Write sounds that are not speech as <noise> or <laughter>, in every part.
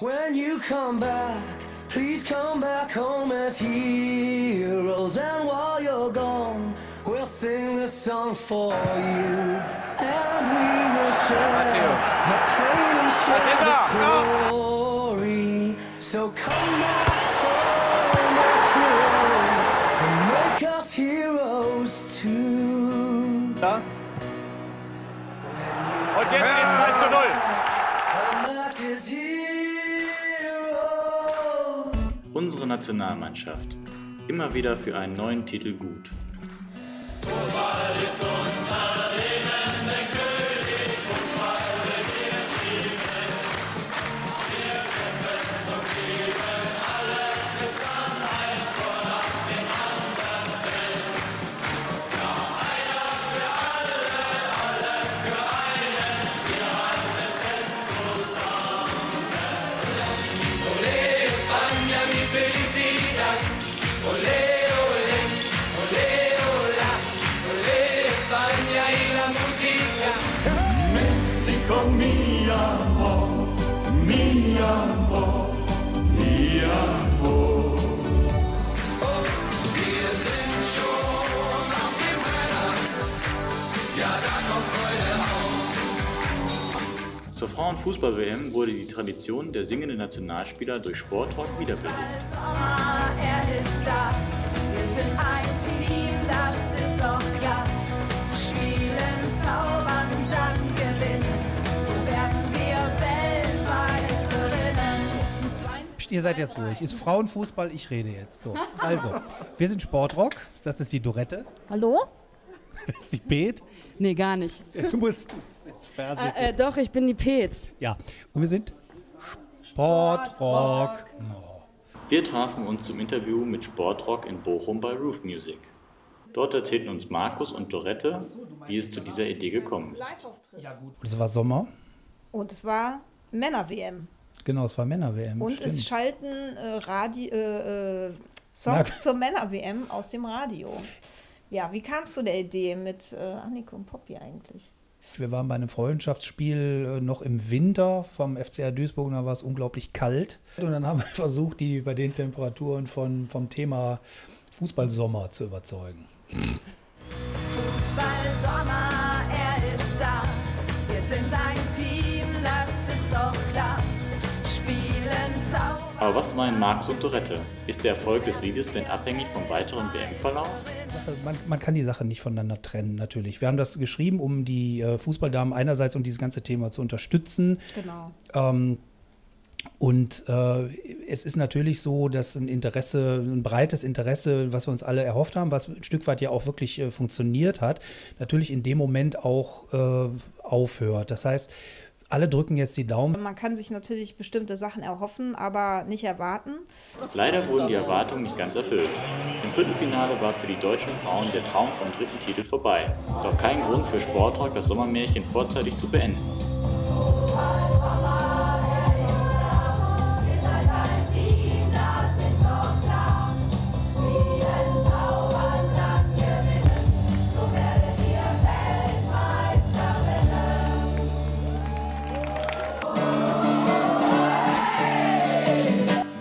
When you come back, please come back home as heroes. And while you're gone, we'll sing this song for you. And we will share the pain and share the glory. So come back home as heroes and make us heroes too. Ja. Und jetzt steht 2 zu 0. Come back as heroes. Unsere Nationalmannschaft. Immer wieder für einen neuen Titel gut. Mexico, mi amor, mi amor, mi amor. Zur Frauenfußball-WM wurde die Tradition der singenden Nationalspieler durch Sportrock wiederbelebt. Er. Wir sind ein Ihr seid jetzt ruhig. Ist Frauenfußball, ich rede jetzt. So. Also, wir sind Sportrock. Das ist die Dorette. Hallo? Das ist die Pet. Nee, gar nicht. Du musst ins Fernsehen. Äh, äh, doch, ich bin die Pet. Ja. Und wir sind Sportrock. Wir trafen uns zum Interview mit Sportrock in Bochum bei Roof Music. Dort erzählten uns Markus und Dorette, wie es zu dieser Idee gekommen ist. Und es war Sommer. Und es war Männer-WM. Genau, es war Männer-WM. Und stimmt. es schalten äh, Radi äh, äh, Songs Na- zur Männer-WM aus dem Radio. Ja, wie kamst du der Idee mit äh, Annike und Poppy eigentlich? Wir waren bei einem Freundschaftsspiel äh, noch im Winter vom FCR Duisburg und da war es unglaublich kalt. Und dann haben wir <laughs> versucht, die bei den Temperaturen von, vom Thema Fußballsommer zu überzeugen. Fußball-Sommer, er ist da. Wir sind ein Team, das ist doch klar. Aber was meinen Markus und Dorette? Ist der Erfolg des Liedes denn abhängig vom weiteren WM-Verlauf? Man, man kann die Sachen nicht voneinander trennen, natürlich. Wir haben das geschrieben, um die äh, Fußballdamen einerseits und dieses ganze Thema zu unterstützen. Genau. Ähm, und äh, es ist natürlich so, dass ein Interesse, ein breites Interesse, was wir uns alle erhofft haben, was ein Stück weit ja auch wirklich äh, funktioniert hat, natürlich in dem Moment auch äh, aufhört. Das heißt, alle drücken jetzt die Daumen. Man kann sich natürlich bestimmte Sachen erhoffen, aber nicht erwarten. Leider wurden die Erwartungen nicht ganz erfüllt. Im Viertelfinale war für die deutschen Frauen der Traum vom dritten Titel vorbei. Doch kein Grund für Sportrock, das Sommermärchen vorzeitig zu beenden.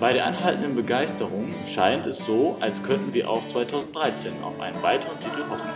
Bei der anhaltenden Begeisterung scheint es so, als könnten wir auch 2013 auf einen weiteren Titel hoffen.